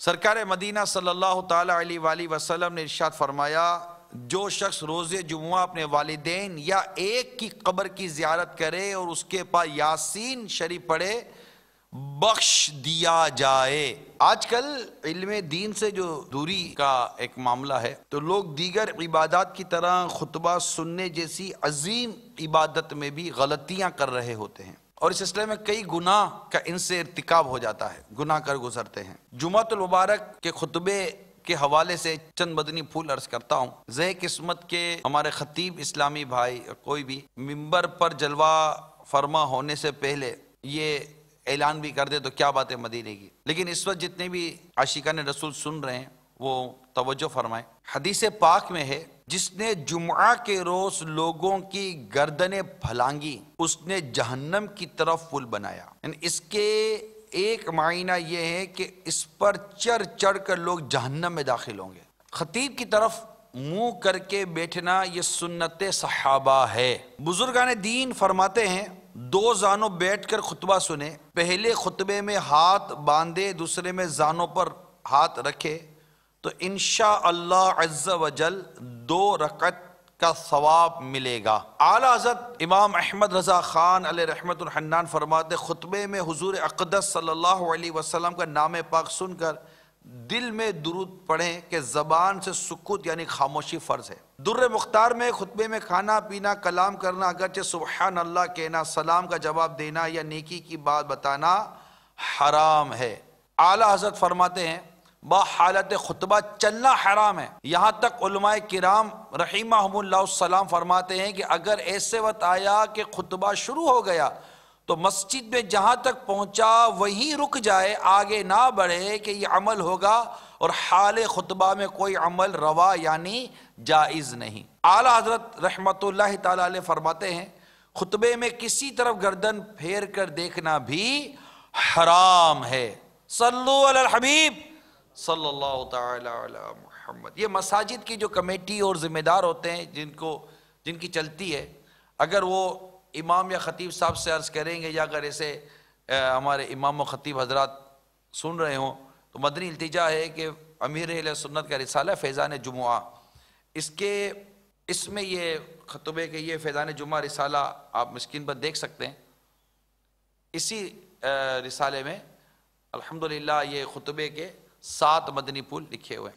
सरकार मदीना सल्लल्लाहु अलैहि वसल्लम ने इरशाद फरमाया, जो शख्स रोज़े जुमुआ अपने वालदेन या एक की कब्र की जियारत करे और उसके पास यासीन शरीफ पढ़े बख्श दिया जाए। आजकल इल्म दीन से जो दूरी का एक मामला है तो लोग दीगर इबादत की तरह खुतबा सुनने जैसी अजीम इबादत में भी गलतियाँ कर रहे होते हैं। और इस सिलसिले में कई गुनाह का इनसे इरतिकाब हो जाता है, गुनाह कर गुजरते हैं। जुमातुल मुबारक के खुतबे के हवाले से चंद बदनी फूल अर्ज़ करता हूँ। जय किस्मत के हमारे खतीब इस्लामी भाई कोई भी, मिंबर पर जलवा फरमा होने से पहले ये ऐलान भी कर दे तो क्या बात है मदीने की। लेकिन इस वक्त जितने भी आशिका ने रसूल सुन रहे हैं, वो तवज्जो फरमाए। हदीस पाक में है, जिसने जुमा के रोज लोगों की गर्दनें फलांगी, उसने जहन्नम की तरफ़ पुल बनाया। इसके एक मायना यह है कि इस पर चढ़ चढ़ कर लोग जहन्नम में दाखिल होंगे। खतीब की तरफ़ मुँह करके बैठना ये सुन्नत सहाबा है। बुजुर्गान दीन फरमाते हैं दो जानों बैठकर खुतबा सुने। पहले खुतबे में हाथ बांधे, दूसरे में जानों पर हाथ रखे। तो इनशा अल्लाह वजल दो रकत का सवाब मिलेगा। आला हज़रत इमाम अहमद रजा खान रहमतुल्हन्नान फरमाते, खुतबे में हुजूर अक़दस सल्लल्लाहु अलैहि वसल्लम का नाम पाक सुनकर दिल में दुरूद पढ़ें कि ज़बान से सुकूत यानी खामोशी फ़र्ज़ है। दुर्र मुख्तार में खुतबे में खाना, पीना, कलाम करना, अगरचे सुबहान अल्लाह कहना, सलाम का जवाब देना या नेकी की बात बताना हराम है। आला हज़रत फरमाते हैं बा हालत खुतबा चलना हराम है। यहाँ तक उलमाए किराम रहीमा सलाम फरमाते हैं कि अगर ऐसे वक्त आया कि खुतबा शुरू हो गया तो मस्जिद में जहाँ तक पहुँचा, वहीं रुक जाए, आगे ना बढ़े कि ये अमल होगा और हाल खुतबा में कोई अमल, रवा यानी जायज़ नहीं। आला हज़रत रहमत फरमाते हैं, खुतबे में किसी तरफ़ गर्दन फेर कर देखना भी हराम है। सल्लु अल हबीब, सल्लल्लाहु ताला मोहम्मद। ये मसाजिद की जो कमेटी और ज़िम्मेदार होते हैं, जिनको, जिनकी चलती है, अगर वो इमाम या ख़तीब साहब से अर्ज़ करेंगे या अगर ऐसे हमारे इमाम व ख़तीब हजरात सुन रहे हों तो मदनी इल्तिजा है कि अमीर सुन्नत का रिसाला फैज़ान जुमुआ। इसके, इसमें ये खतबे के ये फैज़ान जुमा रिसाला आप मस्किन पर देख सकते हैं। इसी रिसाले में अल्हम्दुलिल्लाह ये खुतबे के सात मदनी पुल लिखे हुए हैं।